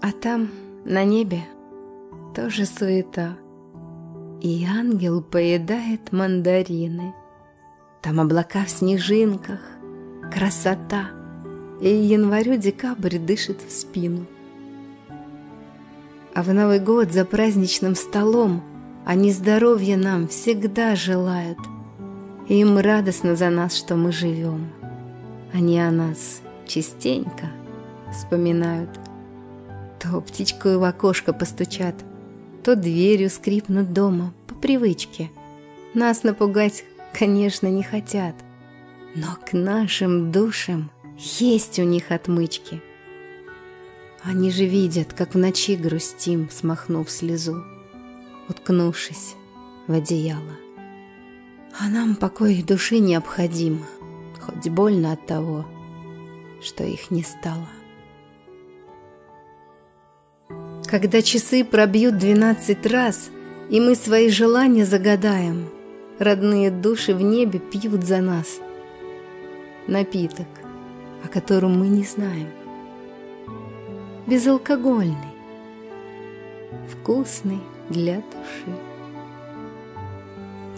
А там, на небе, тоже суета. И ангел поедает мандарины. Там облака в снежинках, красота. И январю-декабрь дышит в спину. А в Новый год за праздничным столом Они здоровья нам всегда желают. И им радостно за нас, что мы живем. Они о нас частенько вспоминают. То птичкой в окошко постучат, то дверью скрипнут дома по привычке. Нас напугать, конечно, не хотят, но к нашим душам есть у них отмычки. Они же видят, как в ночи грустим, смахнув слезу, уткнувшись в одеяло. А нам покой души необходим, хоть больно от того, что их не стало. Когда часы пробьют двенадцать раз, и мы свои желания загадаем, родные души в небе пьют за нас напиток, о котором мы не знаем. Безалкогольный, вкусный для души.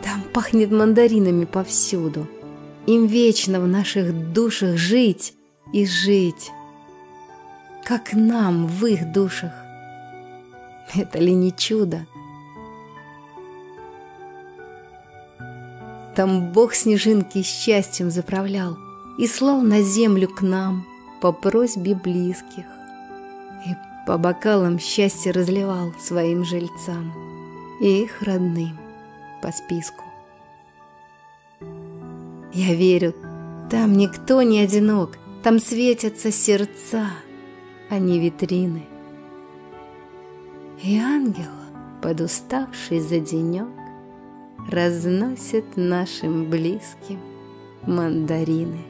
Там пахнет мандаринами повсюду. Им вечно в наших душах жить и жить, как нам в их душах. Это ли не чудо? Там Бог снежинки счастьем заправлял И слал на землю к нам по просьбе близких. И по бокалам счастье разливал своим жильцам И их родным по списку. Я верю, там никто не одинок, Там светятся сердца, а не витрины. И ангел, подуставший за денек, Разносит нашим близким мандарины.